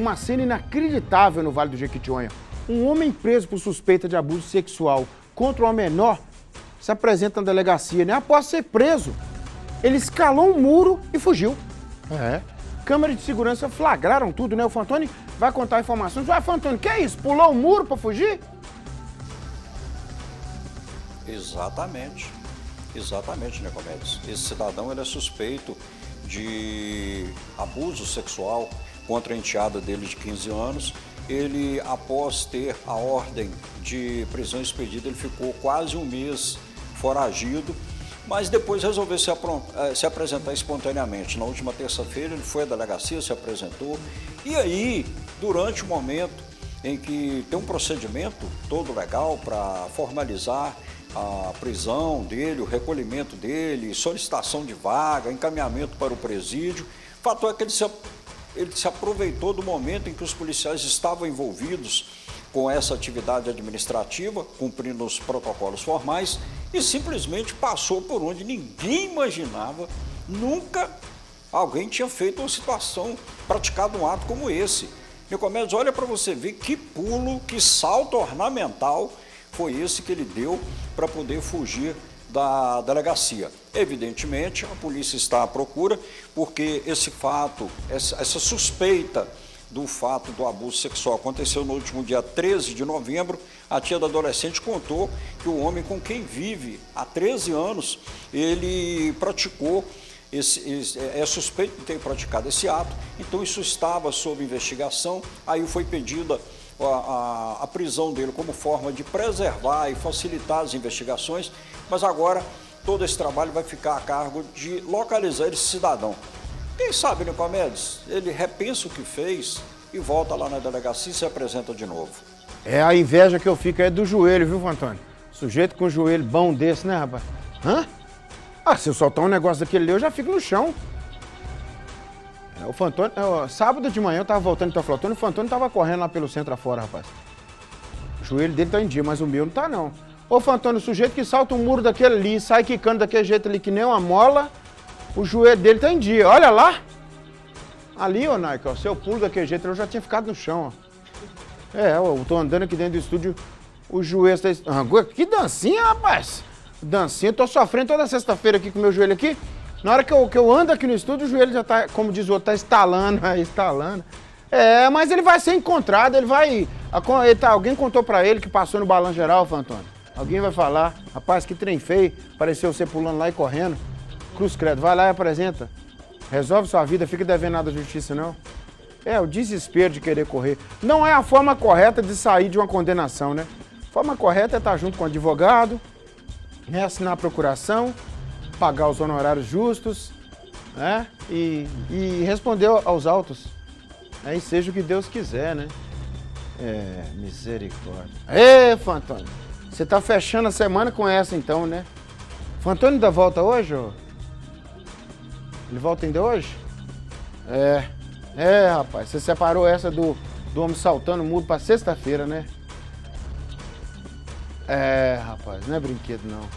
Uma cena inacreditável no Vale do Jequitinhonha. Um homem preso por suspeita de abuso sexual contra uma menor se apresenta na delegacia, né? Após ser preso, ele escalou um muro e fugiu. É. Câmera de segurança flagraram tudo, né? O Fantoni vai contar informações. Vai, Fantoni, que é isso? Pulou o muro para fugir? Exatamente. Exatamente, Nicomedes. Esse cidadão ele é suspeito de abuso sexual contra a enteada dele de 15 anos. Ele, após ter a ordem de prisão expedida, ele ficou quase um mês foragido, mas depois resolveu se, eh, se apresentar espontaneamente. Na última terça-feira ele foi à delegacia, se apresentou, e aí, durante o momento em que tem um procedimento todo legal para formalizar a prisão dele, o recolhimento dele, solicitação de vaga, encaminhamento para o presídio. Fato é que ele se ele se aproveitou do momento em que os policiais estavam envolvidos com essa atividade administrativa, cumprindo os protocolos formais, e simplesmente passou por onde ninguém imaginava, nunca alguém tinha feito uma situação, praticado um ato como esse. Nicomedes, olha para você ver que pulo, que salto ornamental foi esse que ele deu para poder fugir da delegacia. Evidentemente, a polícia está à procura, porque esse fato, essa, suspeita do fato do abuso sexual aconteceu no último dia 13 de novembro. A tia da adolescente contou que o homem com quem vive há 13 anos, ele praticou esse, esse, é suspeito de ter praticado esse ato, então isso estava sob investigação, aí foi pedida a, a, a, prisão dele como forma de preservar e facilitar as investigações, mas agora todo esse trabalho vai ficar a cargo de localizar esse cidadão. Quem sabe, Nicomedes, ele repensa o que fez e volta lá na delegacia e se apresenta de novo. É a inveja que eu fico é do joelho, viu, Antônio? Sujeito com um joelho bom desse, né, rapaz? Hã? Ah, se eu soltar um negócio daquele ali, eu já fico no chão. É, o Fantônio, é, sábado de manhã eu tava voltando do Teoflotônio, o Fantônio tava correndo lá pelo centro afora, rapaz. O joelho dele tá em dia, mas o meu não tá não. Ô Fantônio, o sujeito que salta um muro daquele ali, sai quicando daquele jeito ali que nem uma mola, o joelho dele tá em dia. Olha lá. Ali, ô Nike, ó, se eu pulo daquele jeito, eu já tinha ficado no chão, ó. É, eu tô andando aqui dentro do estúdio, o joelho tá... Ah, que dancinha, rapaz! Dancinha, eu tô sofrendo toda sexta-feira aqui com o meu joelho aqui. Na hora que eu, que eu ando aqui no estúdio, o joelho já tá, como diz o outro, tá estalando, estalando. É, mas ele vai ser encontrado, ele vai... Ele tá, alguém contou pra ele que passou no balão geral, Fantônio. Alguém vai falar, rapaz, que trem feio, pareceu você pulando lá e correndo. Cruz Credo, vai lá e apresenta. Resolve sua vida, fica devendo nada à justiça, não. É, o desespero de querer correr. Não é a forma correta de sair de uma condenação, né? A forma correta é estar junto com o advogado, né, assinar a procuração, pagar os honorários justos, né? E, e responder aos autos. Aí seja o que Deus quiser, né? É, misericórdia. Ê, Fantônio, você tá fechando a semana com essa então, né? Fantônio ainda volta hoje, ô? Ele volta ainda hoje? É. É, rapaz, você separou essa do, do homem saltando o muro pra sexta-feira, né? É, rapaz, não é brinquedo não.